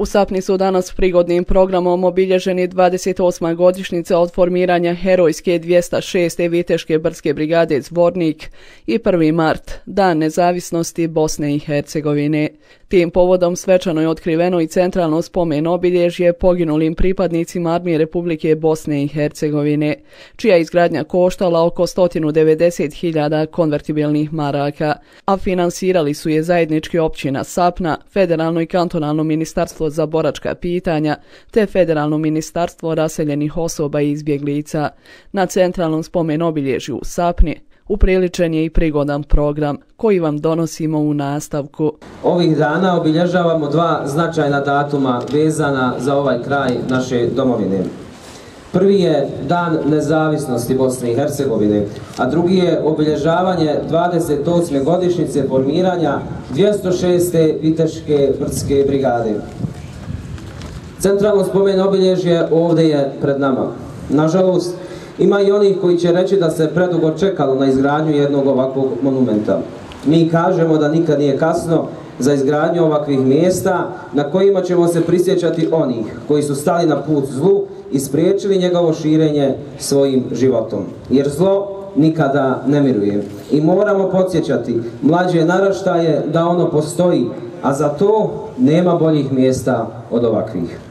U Sapni su danas prigodnim programom obilježeni 28. godišnjica od formiranja herojske 206. Viteške brdske brigade Zvornik i 1. mart, Dan nezavisnosti Bosne i Hercegovine. Tim povodom svečano je otkriveno i centralno spomen obilježje poginulim pripadnicima Armije Republike Bosne i Hercegovine, čija izgradnja koštala oko 190.000 konvertibilnih maraka, a finansirali su je zajednički općina Sapna, Federalno i kantonalno ministarstvo za boračka pitanja, te Federalno ministarstvo raseljenih osoba i izbjeglica. Na centralnom spomen obilježju u Sapni upriličen je i prigodan program koji vam donosimo u nastavku. Ovih dana obilježavamo dva značajna datuma vezana za ovaj kraj naše domovine. Prvi je dan nezavisnosti Bosne i Hercegovine, a drugi je obilježavanje 28. godišnjice formiranja 206. Viteške brdske brigade. Centralno spomen obilježje ovdje je pred nama. Nažalost, ima i onih koji će reći da se predugo čekalo na izgradnju jednog ovakvog monumenta. Mi kažemo da nikad nije kasno za izgradnju ovakvih mjesta na kojima ćemo se prisjećati onih koji su stali na put zlu i spriječili njegovo širenje svojim životom. Jer zlo nikada ne miruje. I moramo podsjećati mlađe naraštaje da ono postoji, a za to nema boljih mjesta od ovakvih.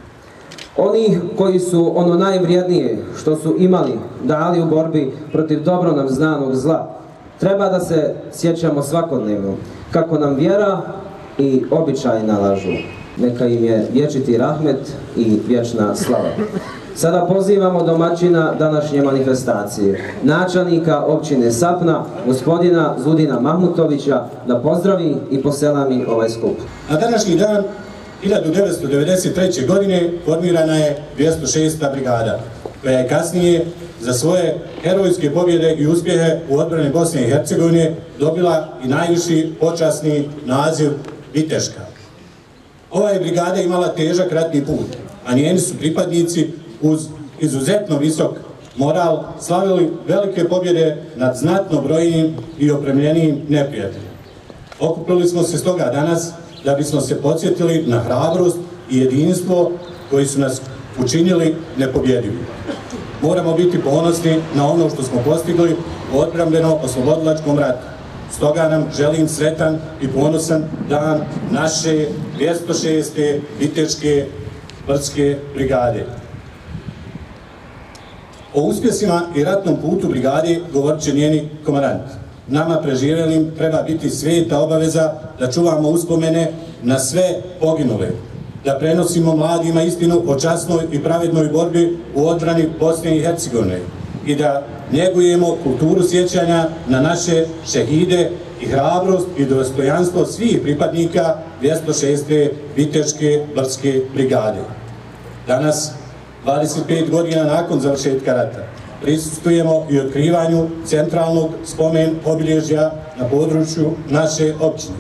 Oni koji su ono najvrijednije što su imali, dali u borbi protiv dobro nam znanog zla, treba da se sjećamo svakodnevno, kako nam vjera i običaj nalažu. Neka im je vječiti rahmet i vječna slava. Sada pozivamo domaćina današnje manifestacije, načelnika općine Sapna, gospodina Zudina Mahmutovića, da pozdravi i poselami ovaj skup. Na današnji dan 1993. godine formirana je 206. brigada, koja je kasnije za svoje herojske pobjede i uspjehe u odbrani Bosne i Hercegovine dobila i najviši počasni naziv Viteška. Ova je brigada imala težak ratni put, a njeni su pripadnici uz izuzetno visok moral slavili velike pobjede nad znatno brojnim i opremljenijim neprijateljima. Okupili smo se stoga danas da bismo se podsjetili na hrabrost i jedinstvo koji su nas učinili nepobjedivi. Moramo biti ponosni na ono što smo postigli u odbrambeno-oslobodilačkom ratu. Stoga nam želim sretan i ponosan dan naše 206. Viteške brdske brigade. O uspjesima i ratnom putu brigade govorit će njeni komaranti nama preživjelim treba biti sveta obaveza da čuvamo uspomene na sve poginule, da prenosimo mladima istinu o časnoj i pravednoj borbi u odbrani Bosne i Hercegovine i da njegujemo kulturu sjećanja na naše šehide i hrabrost i dostojanstvo svih pripadnika 206. Viteške brdske brigade. Danas, 25 godina nakon završetka rata, prisustujemo i otkrivanju centralnog spomen obilježja na području naše općine.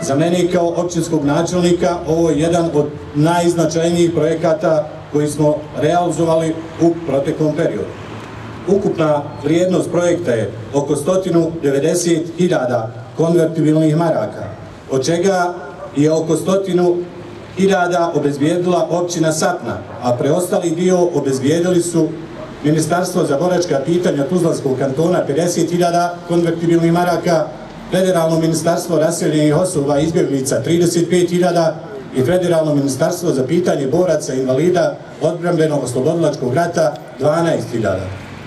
Za mene kao općinskog načelnika ovo je jedan od najznačajnijih projekata koji smo realizovali u proteklom periodu. Ukupna vrijednost projekta je oko 190.000 konvertibilnih maraka, od čega je oko 100.000 obezbijedila općina Sapna, a preostali dio obezbijedili su Ministarstvo za boračka pitanja Tuzlanskog kantona 50.000 konvertibilnih maraka, Federalno ministarstvo raseljenih osoba izbjeglica 35.000 i Federalno ministarstvo za pitanje boraca invalida odbrambenog oslobodilačkog rata 12.000.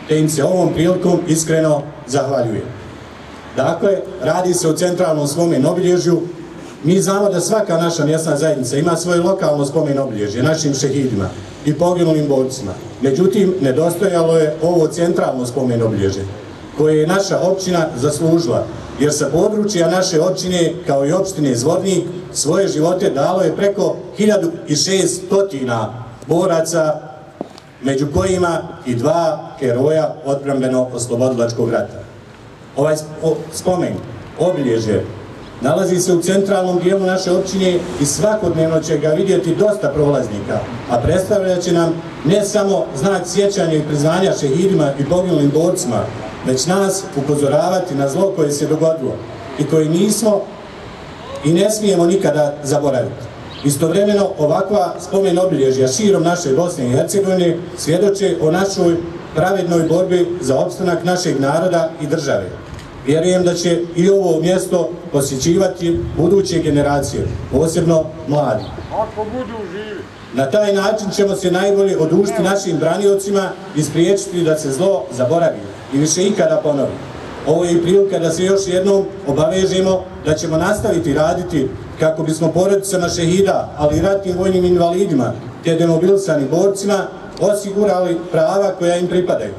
Te im se ovom prilikom iskreno zahvaljuje. Dakle, radi se o centralnom spomen obilježju. Mi znamo da svaka naša mjesna zajednica ima svoje lokalno spomen obilježje našim šehidima i poginulim borcima. Međutim, nedostojalo je ovo centralno spomen obilježje, koje je naša općina zaslužila, jer sa područja naše općine, kao i opštine Zvornik, svoje živote dalo je preko 1600 boraca, među kojima i dva heroja odbrambeno-oslobodilačkog rata. Ovaj spomen, obilježje, Nalazi se u centralnom dijelu naše općine i svakodnevno će ga vidjeti dosta prolaznika, a predstavljat će nam ne samo znak sjećanja i priznanja šehidima i poginulim borcima, već nas upozoravati na zlo koje se dogodilo i koje nismo i ne smijemo nikada zaboraviti. Istovremeno ovakva spomen obilježja širom naše Bosne i Hercegovine svjedoče o našoj pravednoj borbi za opstanak našeg naroda i države. Vjerujem da će i ovo mjesto posjećivati buduće generacije, posebno mladi. Ako budu živi. Na taj način ćemo se najbolje odužiti našim braniocima i spriječiti da se zlo zaboravi i više ikada ponovi. Ovo je i prilika da se još jednom obavežemo da ćemo nastaviti raditi kako bismo porodicama šehida, ali i ratnim vojnim invalidima te demobilisanim borcima osigurali prava koja im pripadaju.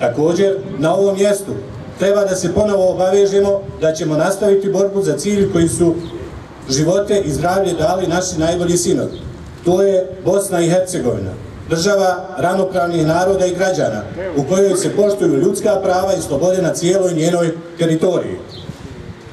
Također, na ovom mjestu treba da se ponovo obavežemo da ćemo nastaviti borbu za cilj koji su živote i zdravlje dali naši najbolji sinovi. To je Bosna i Hercegovina, država ranopravnih naroda i građana, u kojoj se poštuju ljudska prava i slobode na cijeloj njenoj teritoriji.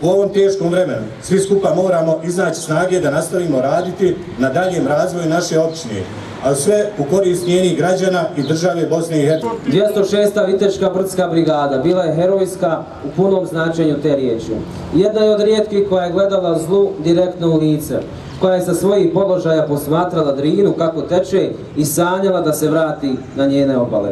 U ovom teškom vremenu svi skupa moramo iznaći snage da nastavimo raditi na daljem razvoju naše općine, a sve u korist njenih građana i države Bosne i Hercegovine. 206. Viteška brdska brigada bila je herojska u punom značenju te riječi. Jedna je od rijetkih koja je gledala zlu direktno u lice koja je sa svojih položaja posmatrala Drinu kako teče i sanjala da se vrati na njene obale.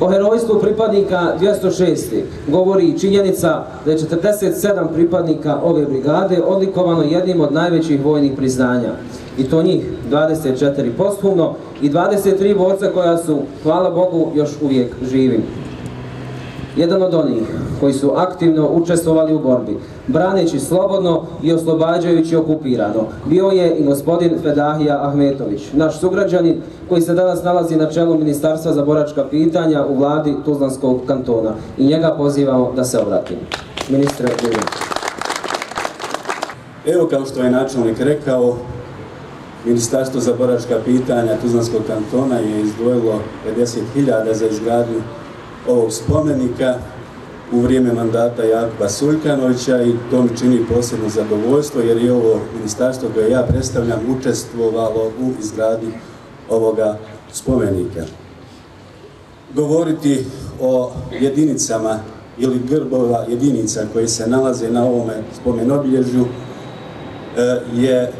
O herojstvu pripadnika 206. govori činjenica da je 47 pripadnika ove brigade odlikovano jednim od najvećih vojnih priznanja. I to njih 24 posthumno i 23 borca koja su, hvala Bogu, još uvijek živi. Jedan od onih koji su aktivno učestvovali u borbi, braneći slobodno i oslobađajući okupirano, bio je i gospodin Fedahija Ahmetović, naš sugrađanin koji se danas nalazi na čelu Ministarstva za boračka pitanja u vladi Tuzlanskog kantona. I njega pozivamo da se obrati. Ministre, Evo kao što je načelnik rekao, Ministarstvo za boračka pitanja Tuzlanskog kantona je izdvojilo 50.000 za izgradnju ovog spomenika u vrijeme mandata Jakuba Suljkanovića i to mi čini posebno zadovoljstvo jer je ovo ministarstvo koje ja predstavljam učestvovalo u izgradnji ovoga spomenika. Govoriti o jedinicama ili grbova jedinica koje se nalaze na ovome spomenobilježju e, je,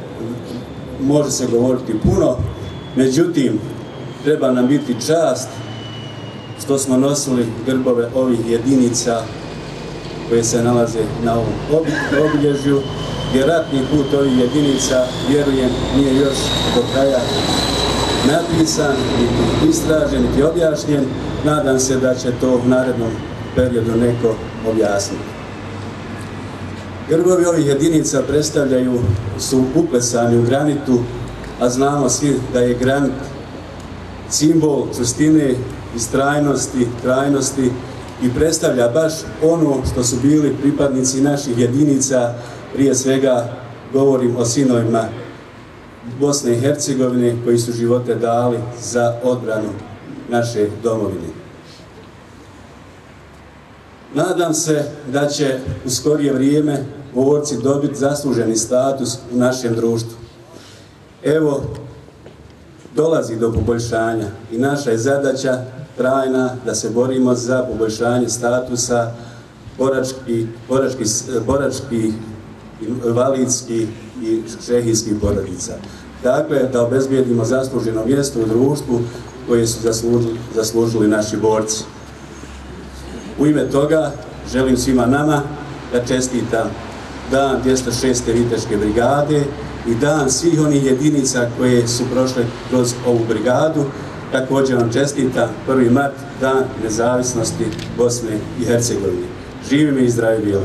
može se govoriti puno, međutim, treba nam biti čast što smo nosili grbove ovih jedinica koje se nalaze na ovom obilježju, jer ratni put ovih jedinica, vjerujem, nije još do kraja napisan, niti istražen, niti objašnjen. Nadam se da će to u narednom periodu neko objasniti. Grbovi ovih jedinica predstavljaju, su uklesani u granitu, a znamo svi da je granit simbol čustine istrajnosti, trajnosti i predstavlja baš ono što su bili pripadnici naših jedinica, prije svega govorim o sinovima Bosne i Hercegovine koji su živote dali za odbranu naše domovine. Nadam se da će u skorije vrijeme borci dobiti zasluženi status u našem društvu. Evo, dolazi do poboljšanja i naša je zadaća trajna, da se borimo za poboljšanje statusa borački, borački, borački invalidski i šehijskih porodica. Dakle, da obezbijedimo zasluženo mjesto u društvu koje su zaslužili naši borci. U ime toga želim svima nama da čestitam dan 206. Viteške brigade i dan svih onih jedinica koje su prošle kroz ovu brigadu Također vam čestita 1. mart, dan nezavisnosti Bosne i Hercegovine. Živim i zdravi bili.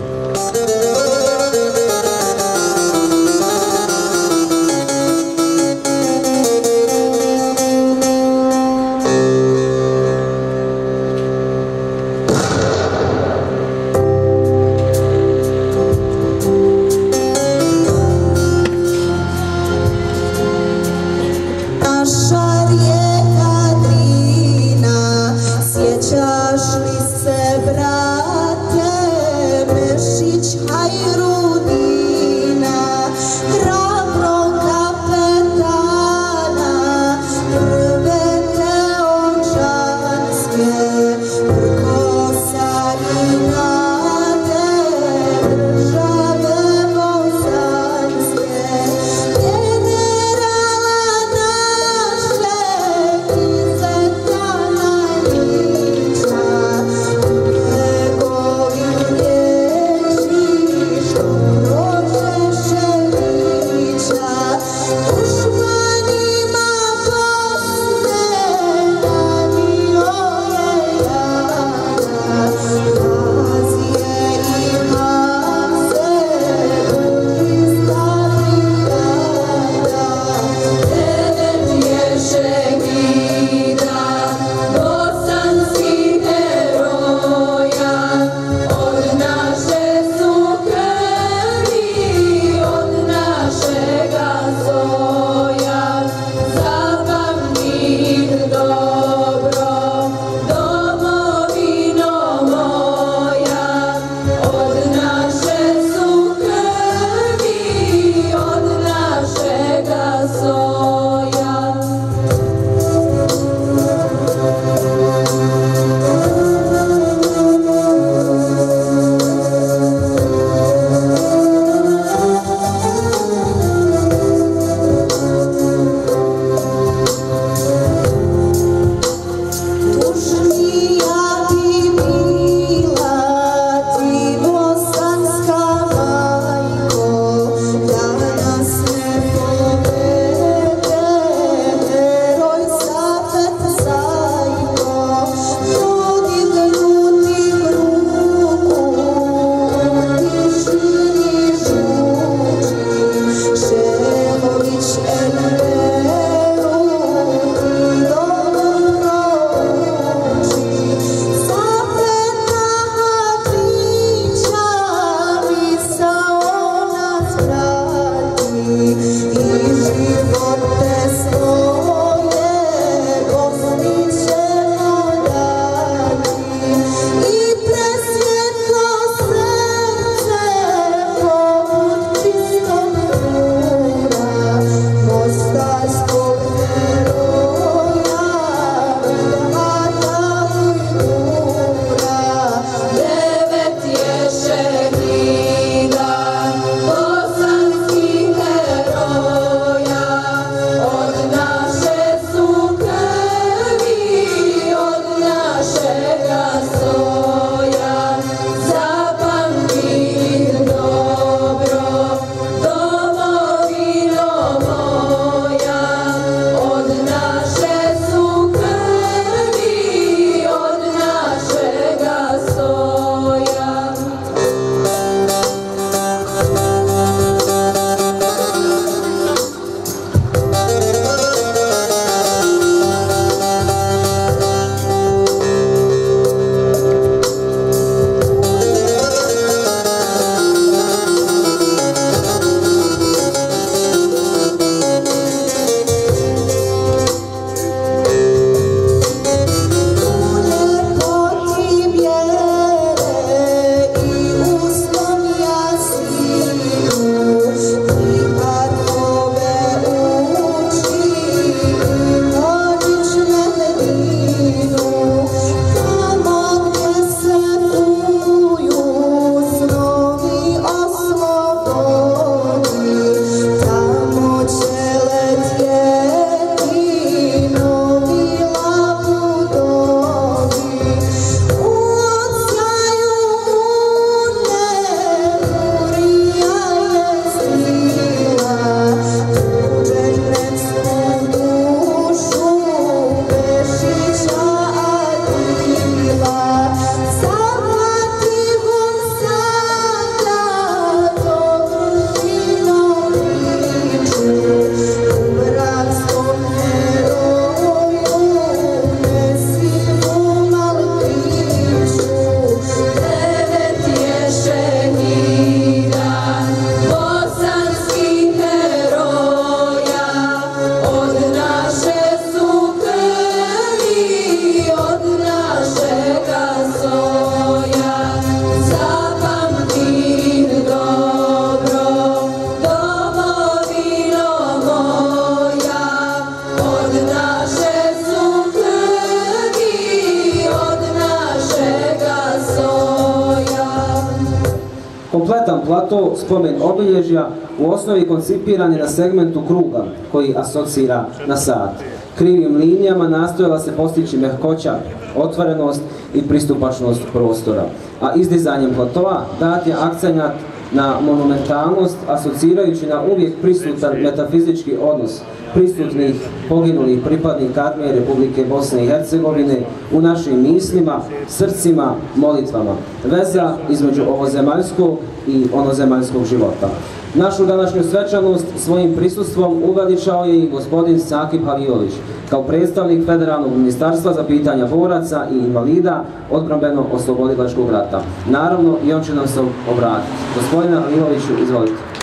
Spomen obilježja u osnovi koncipiran je na segmentu kruga koji asocira na sat. Krivim linijama nastojala se postići mehkoća, otvorenost i pristupačnost prostora. A izdizanjem platoa dat je akcenat na monumentalnost asocirajući na uvijek prisutan metafizički odnos prisutnih poginulih pripadnika armije Republike Bosne i Hercegovine u našim mislima, srcima, molitvama. Veza između ovozemaljskog i onozemaljskog života. Našu današnju svečanost svojim prisustvom uveličao je i gospodin Sakip Havijović, kao predstavnik Federalnog ministarstva za pitanja boraca i invalida odbrambeno oslobodilačkog rata. Naravno, i on će nam se obratiti. Gospodine Havijoviću, izvolite.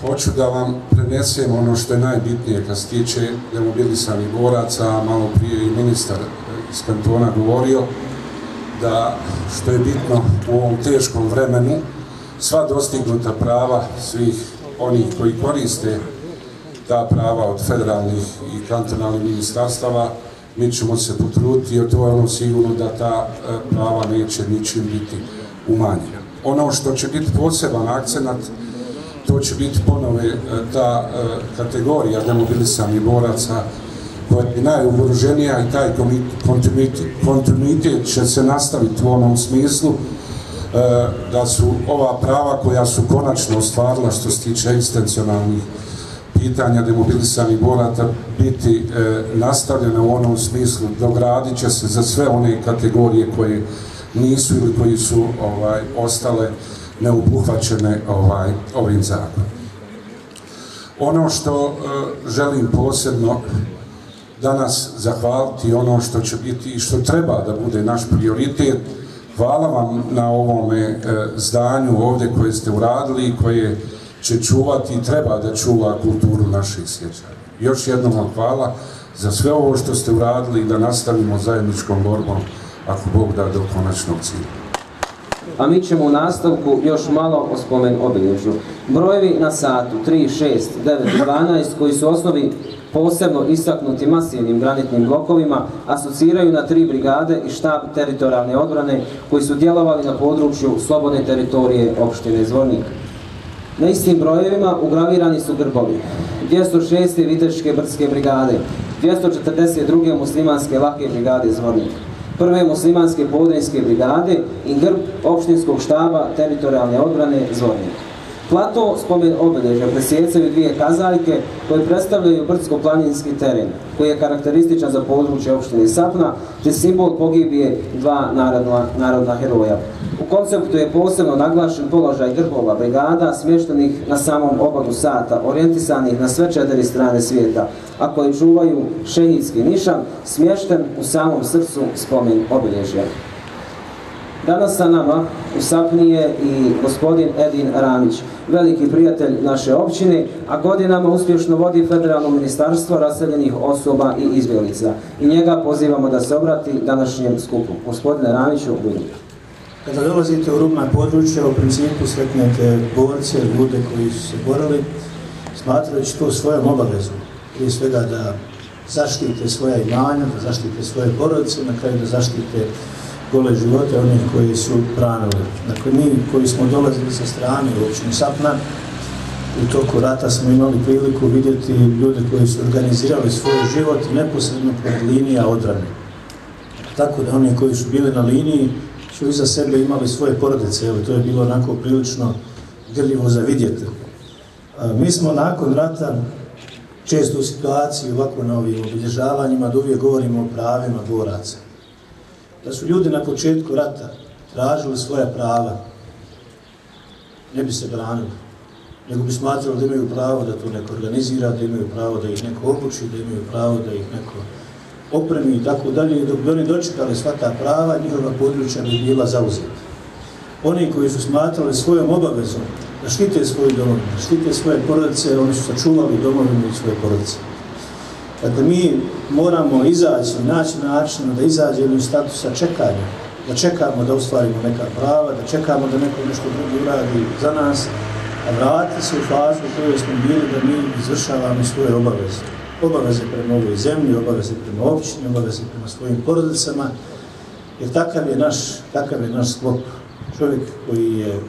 Hoću da vam prenesem ono što je najbitnije kad se tiče demobilisanih boraca, malo prije i ministar iz kantona govorio, da što je bitno u ovom teškom vremenu, sva dostignuta prava svih onih koji koriste ta prava od federalnih i kantonalnih ministarstava, mi ćemo se potruditi jer to je ono sigurno da ta e, prava neće ničim biti umanjena. Ono što će biti poseban akcenat, to će biti ponove e, ta e, kategorija demobilisanih boraca koja je najugroženija i taj kontinuitet će se nastaviti u onom smislu da su ova prava koja su konačno ostvarila što se tiče ekstencionalnih pitanja demobilisanih boraca biti e, nastavljena u onom smislu, dogradit će se za sve one kategorije koje nisu ili koji su ovaj, ostale neupuhvaćene ovaj, ovim zakonom. Ono što e, želim posebno danas zahvaliti, ono što će biti i što treba da bude naš prioritet, hvala vam na ovome e, zdanju ovdje koje ste uradili i koje će čuvati i treba da čuva kulturu naših sjećanja. Još jednom vam hvala za sve ovo što ste uradili i da nastavimo zajedničkom borbom ako Bog da do konačnog cilja. A mi ćemo u nastavku još malo o spomen obilježju. Brojevi na satu 3, 6, 9 12 koji su osnovi posebno istaknuti masivnim granitnim blokovima asociraju na tri brigade i štab teritorijalne odbrane koji su djelovali na području slobodne teritorije opštine Zvornik. Na istim brojevima ugravirani su grbovi 206. Viteške brdske brigade, 242. muslimanske lake brigade Zvornik, prve muslimanske podrinske brigade i grb opštinskog štaba teritorijalne odbrane Zvornik. Plato spomen obilježja presjecaju dvije kazaljke koje predstavljaju brdsko-planinski teren, koji je karakterističan za područje opštine Sapna, te simbol pogibije dva narodna, narodna heroja. U konceptu je posebno naglašen položaj grbova brigada smještenih na samom obadu sata, orijentisanih na sve četiri strane svijeta, a koji čuvaju šehidski nišan, smješten u samom srcu spomen obilježja. Danas sa nama u Sapni je i gospodin Edin Ramić, veliki prijatelj naše općine, a godinama uspješno vodi federalno ministarstvo raseljenih osoba i izbjelica. I njega pozivamo da se obrati današnjem skupu. Gospodine Ramiću, budim. Kada dolazite u rubna područja, u principu sretnete borce, ljude koji su se borili, smatrajući to svojom obavezom. Prije svega da zaštite svoja imanja, da zaštite svoje porodice, na kraju da zaštite gole živote onih koji su branili. Dakle, mi koji smo dolazili sa strane u općini Sapna, u toku rata smo imali priliku vidjeti ljude koji su organizirali svoj život neposredno pod linija odrane. Tako da oni koji su bili na liniji su iza sebe imali svoje porodice, evo to je bilo onako prilično grljivo za vidjeti. Mi smo nakon rata često u situaciji ovako na ovim obilježavanjima da uvijek govorimo o pravima boraca da su ljudi na početku rata tražili svoja prava, ne bi se branili, nego bi smatrali da imaju pravo da to neko organizira, da imaju pravo da ih neko obuči, da imaju pravo da ih neko opremi i tako dalje. Dok bi oni dočekali sva ta prava, njihova područja bi bila zauzeta. Oni koji su smatrali svojom obavezom da štite svoju domovinu, da štite svoje porodice, oni su sačuvali domovinu i svoje porodice. Dakle, mi moramo izaći, naći način da izađemo iz statusa čekanja, da čekamo da ostvarimo neka prava, da čekamo da neko nešto drugi uradi za nas, a vratiti se u fazu u kojoj smo bili da mi izvršavamo svoje obaveze. Obaveze prema ovoj zemlji, obaveze prema općini, obaveze prema svojim porodicama, jer takav je naš, takav je naš sklop. Čovjek koji je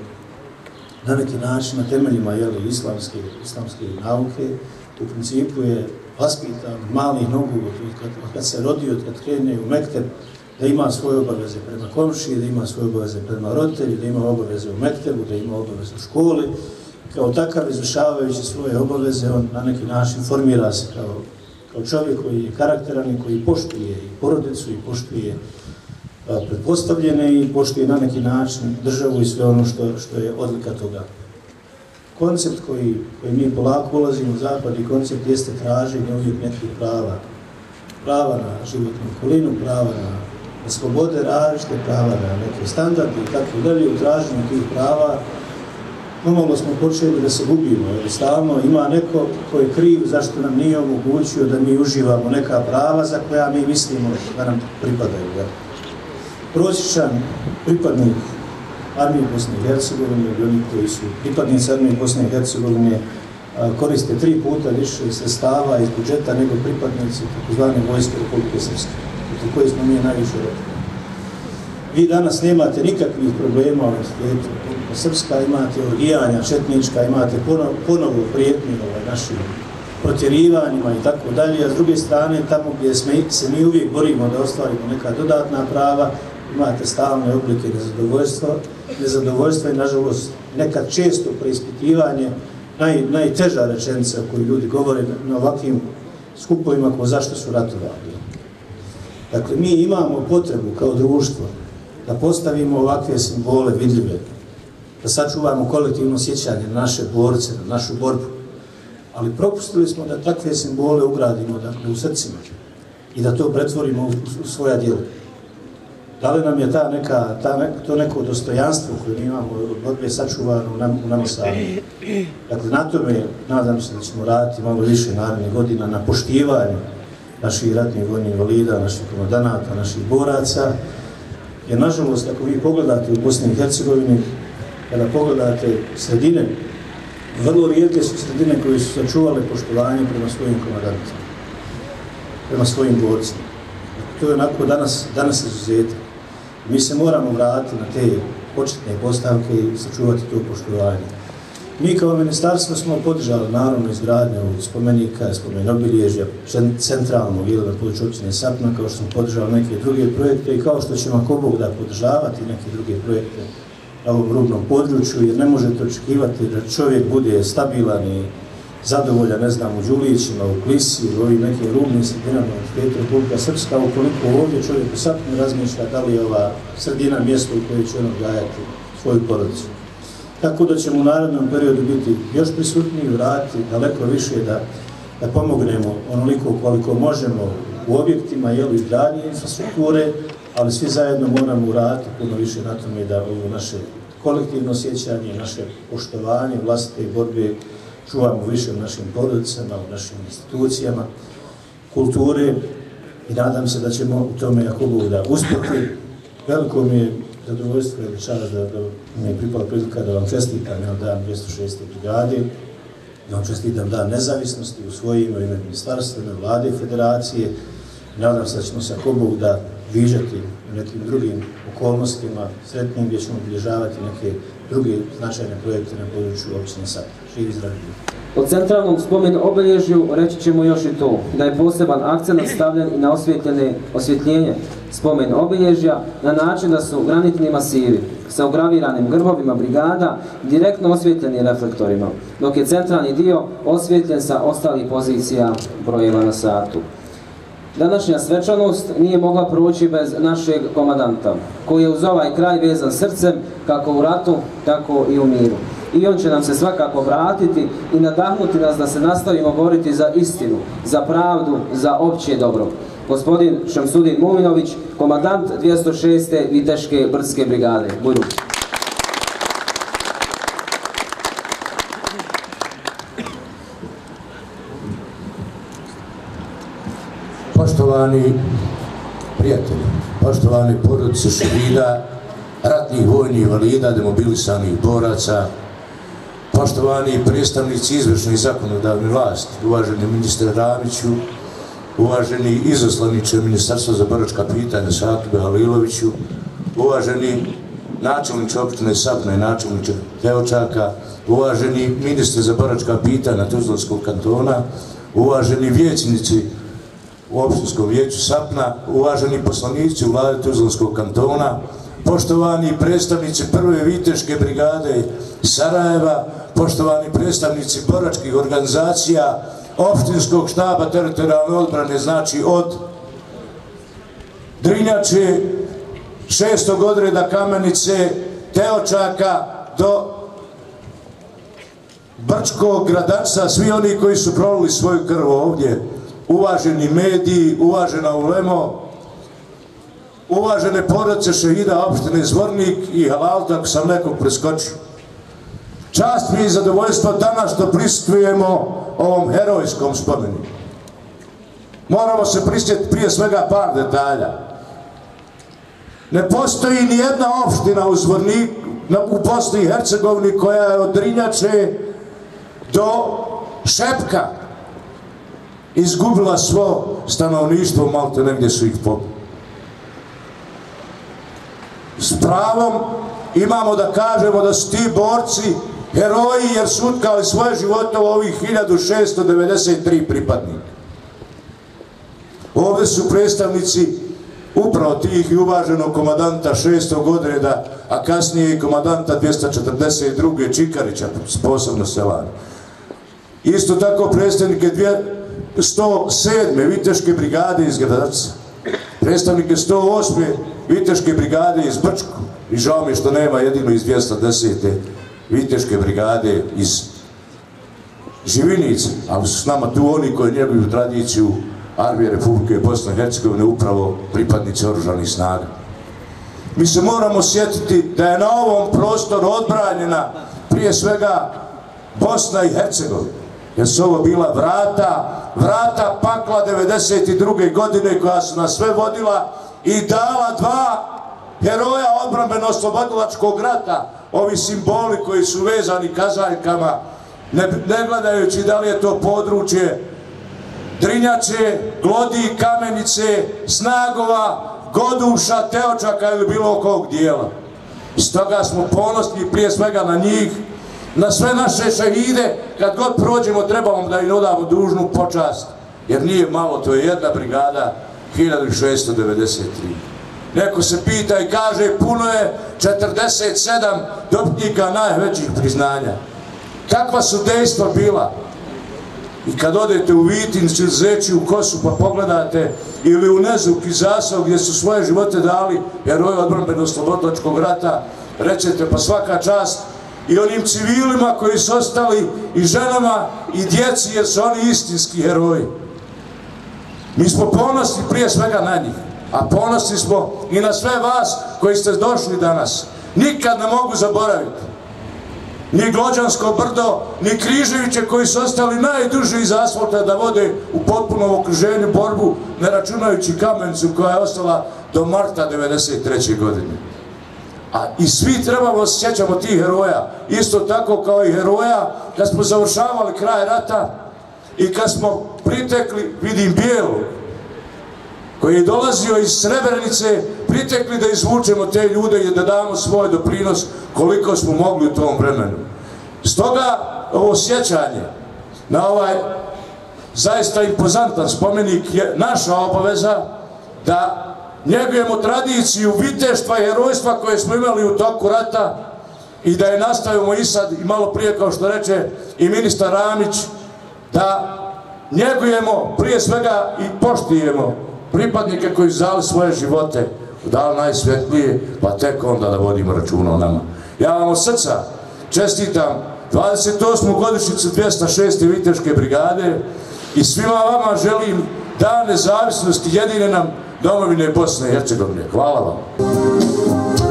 na neki način na temeljima jeli, islamske, islamske nauke, u principu je vaspitan malih nogu od kad, kad se rodio, od kad krene u Mekteb, da ima svoje obaveze prema komšiji, da ima svoje obaveze prema roditelji, da ima obaveze u Mektebu, da ima obaveze u školi. Kao takav, izvršavajući svoje obaveze, on na neki način formira se kao, kao čovjek koji je karakteran i koji poštuje i porodicu i poštuje a, pretpostavljene i poštuje na neki način državu i sve ono što, što je odlika toga. Koncept koji, koji mi polako ulazimo u zapad i koncept jeste traženje uvijek nekih prava. Prava na životnu okolinu, prava na, slobode, različite prava na neke standarde i tako dalje. U traženju tih prava pomalo smo počeli da se gubimo, jer stalno ima neko ko je kriv zašto nam nije omogućio da mi uživamo neka prava za koja mi mislimo da nam pripadaju. Ja. Prosječan pripadnik armije Bosne i Hercegovine i oni koji su pripadnici armije Bosne i Hercegovine koriste tri puta više sredstava iz budžeta nego pripadnici takozvane vojske Republike Srpske, od koje smo mi najviše rekli. Vi danas nemate nikakvih problema u svijetu. Srpska imate orgijanja, četnička, imate ponovo, ponovo ovaj, našim protjerivanjima i tako dalje, a s druge strane, tamo gdje se mi uvijek borimo da ostvarimo neka dodatna prava, imate stalne oblike nezadovoljstva, nezadovoljstva i, nažalost, nekad često preispitivanje, naj, najteža rečenica koju ljudi govore na ovakvim skupovima ko zašto su ratovali. Dakle, mi imamo potrebu kao društvo da postavimo ovakve simbole vidljive, da sačuvamo kolektivno sjećanje na naše borce, na našu borbu. Ali propustili smo da takve simbole ugradimo dakle, u srcima i da to pretvorimo u, svoja djela. Da li nam je ta neka, ta ne, to neko dostojanstvo koje mi imamo od borbe sačuvano u, nam, u nama sami? Dakle, na tome nadam se da ćemo raditi malo više narednih godina na poštivanju naših ratnih vojnih invalida, naših komodanata, naših boraca, Jer, nažalost, ako vi pogledate u Bosni i Hercegovini, kada pogledate sredine, vrlo rijetke su sredine koje su sačuvale poštovanje prema svojim komadantima, prema svojim borcima. To je onako danas, danas izuzeta. Mi se moramo vratiti na te početne postavke i sačuvati to poštovanje. Mi kao ministarstvo smo podržali naravno izgradnju spomenika, spomen obilježja, centralno ili na području općine Sapna, kao što smo podržali neke druge projekte i kao što ćemo ako Bog da podržavati neke druge projekte na ovom rubnom području, jer ne možete očekivati da čovjek bude stabilan i zadovoljan, ne znam, u Đulićima, u Klisi, u ovim nekim rubnim sredinama u svijetu Republika Srpska, ukoliko ovdje čovjek u Sapnu razmišlja da li je ova sredina mjesto u kojoj će on odgajati svoju porodicu. Tako da ćemo u narodnom periodu biti još prisutniji, vratiti daleko više da, da pomognemo onoliko koliko možemo u objektima, jel, izgradnje infrastrukture, ali svi zajedno moramo uraditi puno više na tome da ovo naše kolektivno sjećanje, naše poštovanje, vlastite i borbe čuvamo više u našim porodicama, u našim institucijama, kulture i nadam se da ćemo u tome jako Bog da uspjeti. Veliko mi je zadovoljstvo čast da, mi je pripala prilika da vam čestitam ja dan 206. brigadi, da vam čestitam dan nezavisnosti u svoje ime, ministarstva, vlade i federacije. Nadam se da ćemo se ako Bog da viđati u nekim drugim okolnostima sretnim gdje ćemo obilježavati neke druge značajne projekte na području općine Sad. Živi zdravi. O centralnom spomenu obilježju reći ćemo još i to, da je poseban akcent stavljen i na osvjetljene osvjetljenje spomen obilježja na način da su granitni masivi sa ugraviranim grbovima brigada direktno osvjetljeni reflektorima, dok je centralni dio osvjetljen sa ostalih pozicija brojeva na satu. Današnja svečanost nije mogla proći bez našeg komadanta, koji je uz ovaj kraj vezan srcem kako u ratu, tako i u miru i on će nam se svakako vratiti i nadahnuti nas da se nastavimo boriti za istinu, za pravdu, za opće dobro. Gospodin Šamsudin Muminović, komadant 206. Viteške Brdske brigade. Budu. Poštovani prijatelji, poštovani porodice šehida, ratnih vojnih invalida, demobilisanih boraca, Poštovani predstavnici izvršne i zakonodavne vlasti, uvaženi ministre Ramiću, uvaženi izaslaniče Ministarstva za boračka pitanja Satube Haliloviću, uvaženi načelniče opštine Sapna i načelniče Teočaka, uvaženi ministre za boračka pitanja Tuzlanskog kantona, uvaženi vijećnici u opštinskom vijeću Sapna, uvaženi poslanici u vlade Tuzlanskog kantona, poštovani predstavnici prve viteške brigade Sarajeva, poštovani predstavnici boračkih organizacija, opštinskog štaba teritorijalne odbrane, znači od Drinjače, šestog odreda Kamenice, Teočaka do Brčkog gradanca, svi oni koji su prolili svoju krv ovdje, uvaženi mediji, uvažena ulemo, uvažene porodice šehida opštine Zvornik i Halalta, ako sam nekog preskočio. Čast mi i zadovoljstvo danas što prisutujemo ovom herojskom spomeniku. Moramo se prisjetiti prije svega par detalja. Ne postoji ni jedna opština u Zvorniku, u Bosni i Hercegovini koja je od Rinjače do Šepka izgubila svo stanovništvo, malte negdje su ih pobili. S pravom imamo da kažemo da su ti borci heroji jer su utkali svoje živote u ovih 1693 pripadnika. Ovdje su predstavnici upravo tih i uvaženog komadanta šestog odreda, a kasnije i komadanta 242. Čikarića, sposobno selana. Isto tako predstavnike 107. Viteške brigade iz Gradaca, predstavnike 108. Viteške brigade iz Brčko, i žao mi što nema jedino iz 210. Viteške brigade iz Živinice, ali su s nama tu oni koji njeguju tradiciju Armije Republike Bosne i Hercegovine upravo pripadnici oružanih snaga. Mi se moramo sjetiti da je na ovom prostoru odbranjena prije svega Bosna i Hercegovina. Jer su ovo bila vrata, vrata pakla 92. godine koja su nas sve vodila i dala dva heroja odbrambeno-oslobodilačkog rata, ovi simboli koji su vezani kazaljkama, ne gledajući da li je to područje Drinjače, Glodi, Kamenice, Snagova, Goduša, Teočaka ili bilo kog dijela. Stoga smo ponosni prije svega na njih, na sve naše šehide, kad god prođemo trebamo da im odamo dužnu počast, jer nije malo, to je jedna brigada, 1693. Neko se pita i kaže, puno je 47 dobitnika najvećih priznanja. Kakva su dejstva bila? I kad odete u Vitincu ili u Kosu pa pogledate ili u Nezuk i gdje su svoje živote dali heroje odbrbeno-slobodlačkog rata, rećete pa svaka čast i onim civilima koji su ostali i ženama i djeci jer su oni istinski heroji. Mi smo ponosni prije svega na njih, a ponosni smo i na sve vas koji ste došli danas. Nikad ne mogu zaboraviti ni Glođansko brdo, ni Križeviće koji su ostali najduže iz asfalta da vode u potpunom okruženju borbu, ne računajući Kamencu koja je ostala do marta 93. godine. A i svi trebamo sjećamo tih heroja, isto tako kao i heroja kad smo završavali kraj rata i kad smo pritekli, vidim bijelu, koji je dolazio iz Srebrenice, pritekli da izvučemo te ljude i da damo svoj doprinos koliko smo mogli u tom vremenu. Stoga ovo sjećanje na ovaj zaista impozantan spomenik je naša obaveza da njegujemo tradiciju viteštva i herojstva koje smo imali u toku rata i da je nastavimo i sad i malo prije kao što reče i ministar Ramić da njegujemo prije svega i poštijemo pripadnike koji su svoje živote dali najsvetlije, pa tek onda da vodimo računa o nama. Ja vam od srca čestitam 28. godišnicu 206. Viteške brigade i svima vama želim dan nezavisnosti jedine nam domovine Bosne i Hercegovine. Hvala vam.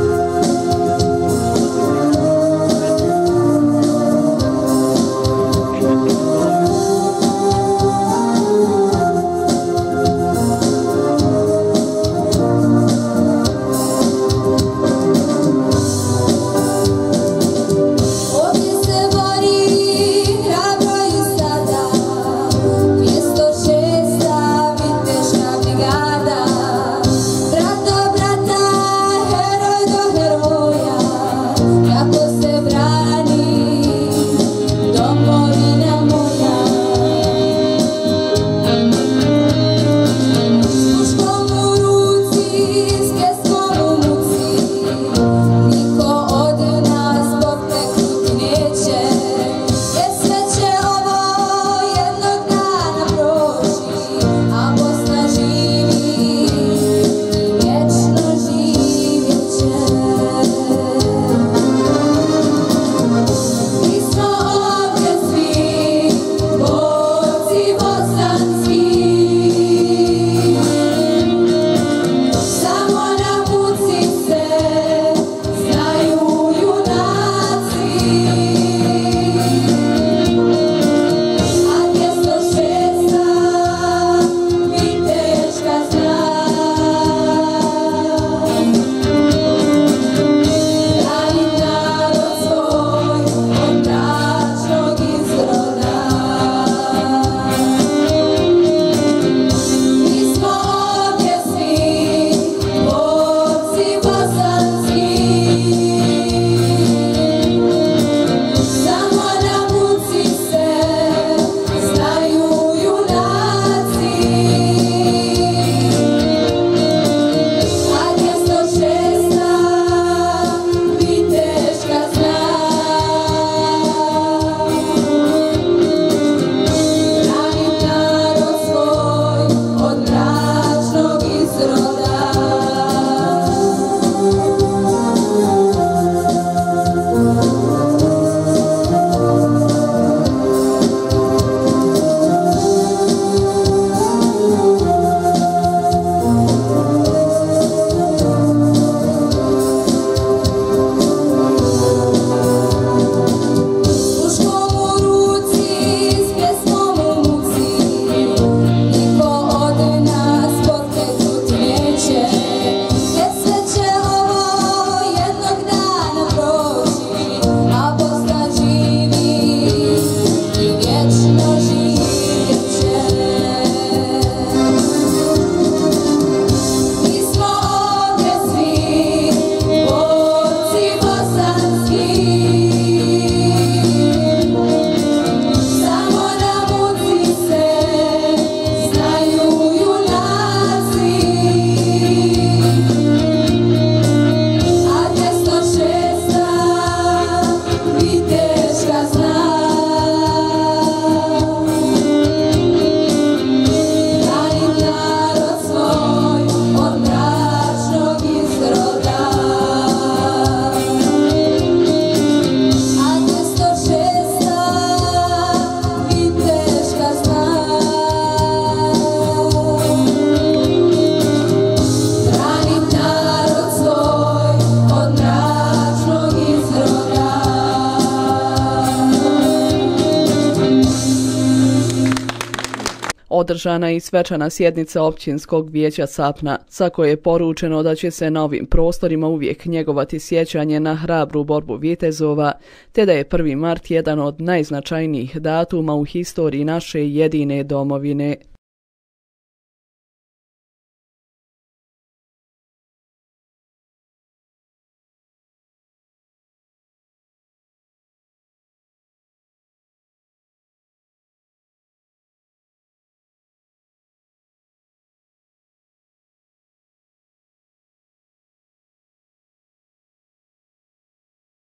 održana i svečana sjednica općinskog vijeća Sapna, sa koje je poručeno da će se na ovim prostorima uvijek njegovati sjećanje na hrabru borbu vitezova, te da je 1. mart jedan od najznačajnijih datuma u historiji naše jedine domovine.